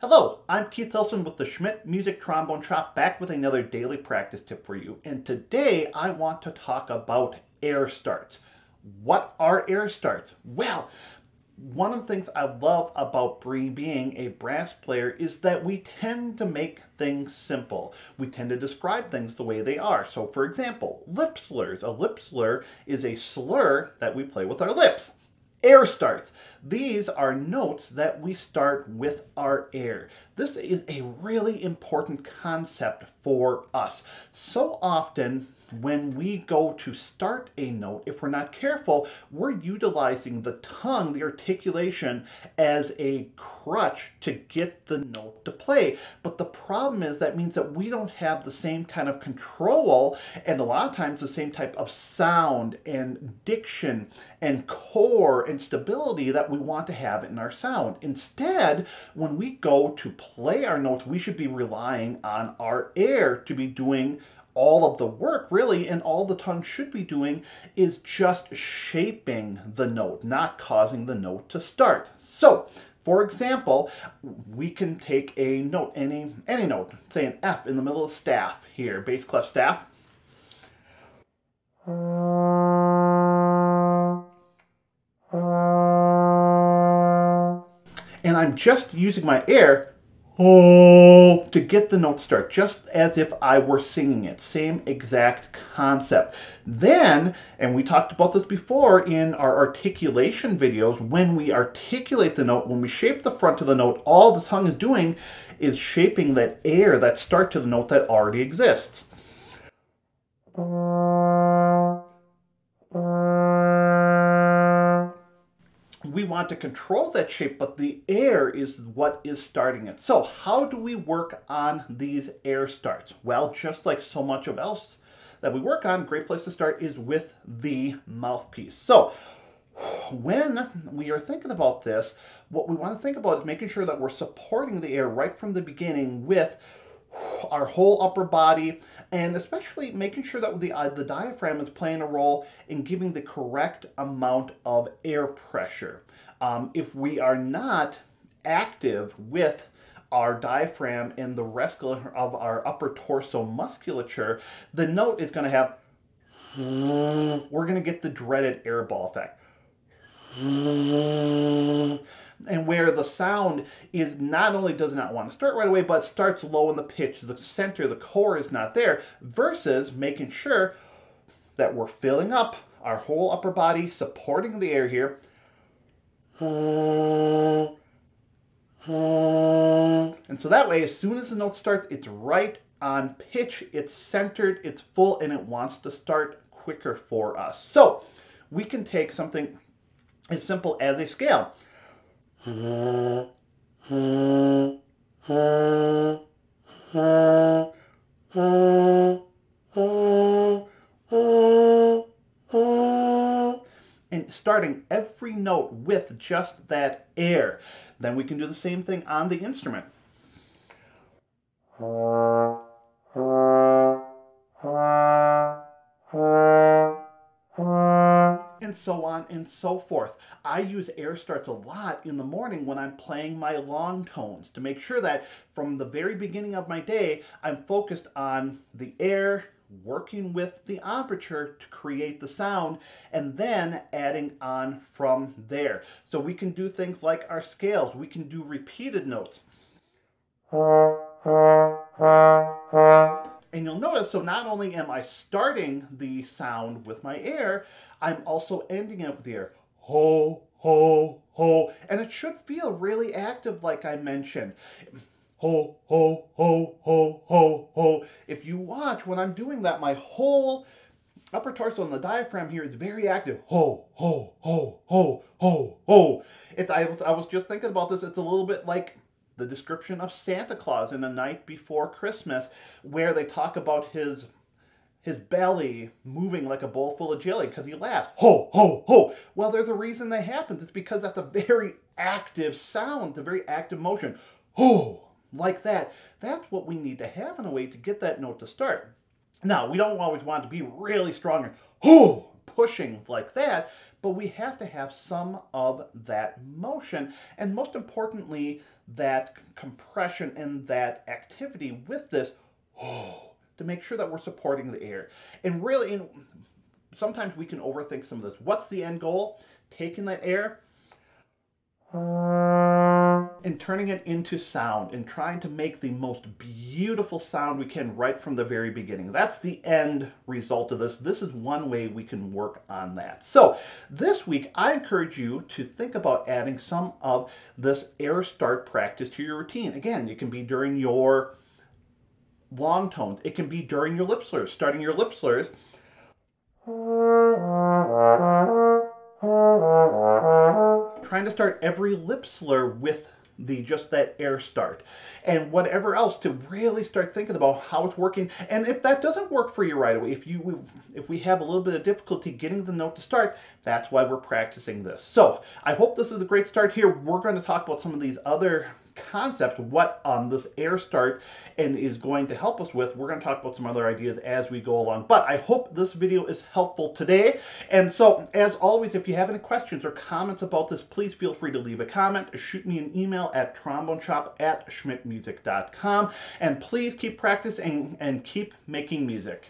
Hello, I'm Keith Hilson with the Schmitt Music Trombone Shop back with another daily practice tip for you. And today I want to talk about air starts. What are air starts? Well, one of the things I love about being a brass player is that we tend to make things simple. We tend to describe things the way they are. So for example, lip slurs. A lip slur is a slur that we play with our lips air starts. These are notes that we start with our air. This is a really important concept for us. So often when we go to start a note, if we're not careful, we're utilizing the tongue, the articulation, as a crutch to get the note to play. But the problem is that means that we don't have the same kind of control and a lot of times the same type of sound and diction and core and stability that we want to have in our sound. Instead, when we go to play our notes, we should be relying on our air to be doing all of the work really and all the tongue should be doing is just shaping the note, not causing the note to start. So, for example, we can take a note, any, any note, say an F in the middle of staff here, bass clef staff. And I'm just using my air oh, to get the note start, just as if I were singing it. Same exact concept. Then, and we talked about this before in our articulation videos, when we articulate the note, when we shape the front of the note, all the tongue is doing is shaping that air, that start to the note that already exists we want to control that shape, but the air is what is starting it. So how do we work on these air starts? Well, just like so much of else that we work on, great place to start is with the mouthpiece. So when we are thinking about this, what we want to think about is making sure that we're supporting the air right from the beginning with our whole upper body, and especially making sure that the, uh, the diaphragm is playing a role in giving the correct amount of air pressure. Um, if we are not active with our diaphragm and the rest of our upper torso musculature, the note is going to have, we're going to get the dreaded air ball effect and where the sound is not only does not want to start right away, but starts low in the pitch. The center, the core is not there, versus making sure that we're filling up our whole upper body, supporting the air here. And so that way, as soon as the note starts, it's right on pitch, it's centered, it's full, and it wants to start quicker for us. So we can take something as simple as a scale. And starting every note with just that air. Then we can do the same thing on the instrument and so on and so forth. I use air starts a lot in the morning when I'm playing my long tones to make sure that from the very beginning of my day, I'm focused on the air, working with the aperture to create the sound and then adding on from there. So we can do things like our scales. We can do repeated notes. And you'll notice, so not only am I starting the sound with my air, I'm also ending it with the air. Ho, ho, ho. And it should feel really active like I mentioned. Ho, ho, ho, ho, ho, ho. If you watch, when I'm doing that, my whole upper torso and the diaphragm here is very active. Ho, ho, ho, ho, ho, ho. It, I, was, I was just thinking about this. It's a little bit like the description of Santa Claus in A Night Before Christmas, where they talk about his his belly moving like a bowl full of jelly because he laughs. Ho, ho, ho. Well, there's a reason that happens. It's because that's a very active sound, a very active motion. Ho, like that. That's what we need to have in a way to get that note to start. Now, we don't always want to be really strong and ho, pushing like that, but we have to have some of that motion. And most importantly, that compression and that activity with this, oh, to make sure that we're supporting the air. And really, sometimes we can overthink some of this. What's the end goal? Taking that air and turning it into sound and trying to make the most beautiful sound we can right from the very beginning. That's the end result of this. This is one way we can work on that. So this week, I encourage you to think about adding some of this air start practice to your routine. Again, it can be during your long tones. It can be during your lip slurs, starting your lip slurs trying to start every lip slur with the just that air start. And whatever else to really start thinking about how it's working. And if that doesn't work for you right away if you if we have a little bit of difficulty getting the note to start that's why we're practicing this. So i hope this is a great start here. We're going to talk about some of these other concept, what um, this air start and is going to help us with. We're going to talk about some other ideas as we go along. But I hope this video is helpful today. And so, as always, if you have any questions or comments about this, please feel free to leave a comment. Shoot me an email at tromboneshop at schmittmusic.com. And please keep practicing and keep making music.